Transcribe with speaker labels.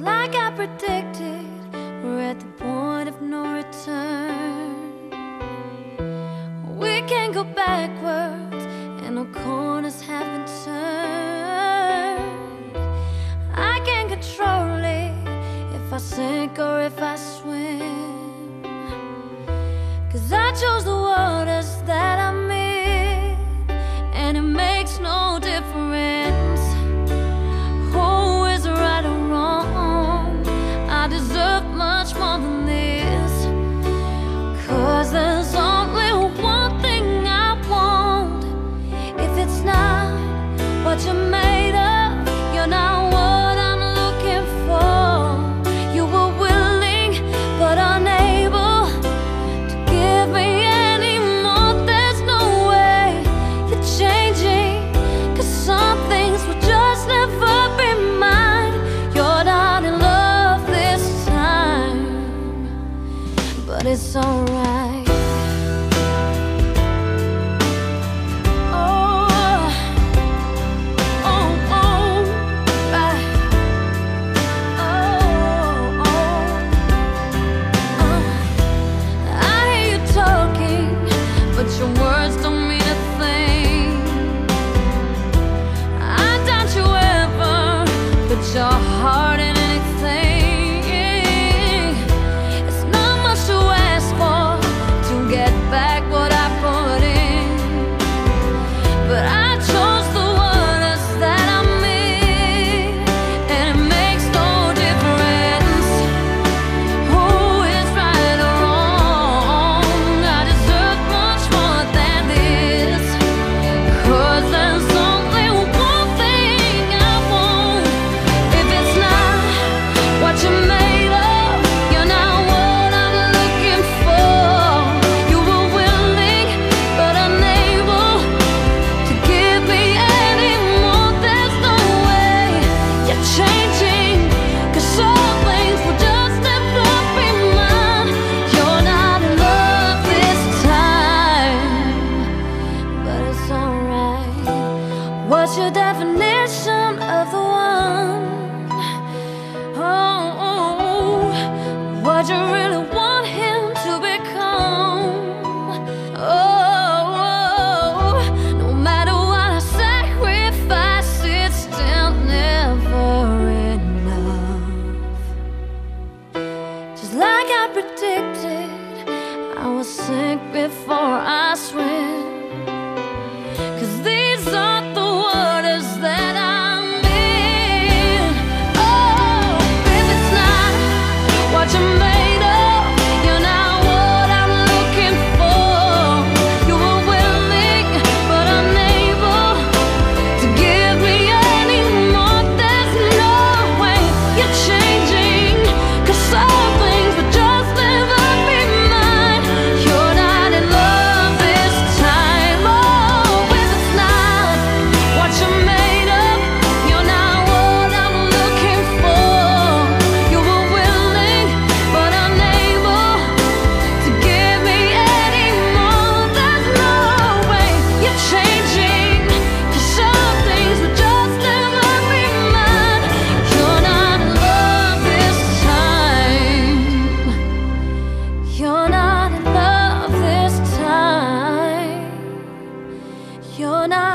Speaker 1: like I predicted, we're at the point of no return. We can't go backwards, and no corners have been turned. I can't control it if I sink or if I swim. Cause I chose much more than Cause there's only one thing I want. If it's not what you make but it's alright. What's your definition of the one? Oh, oh, what you really want him to become? Oh, no matter what I sacrifice, it's still never enough. Just like I predicted, I will sink before I swim. Cause you're not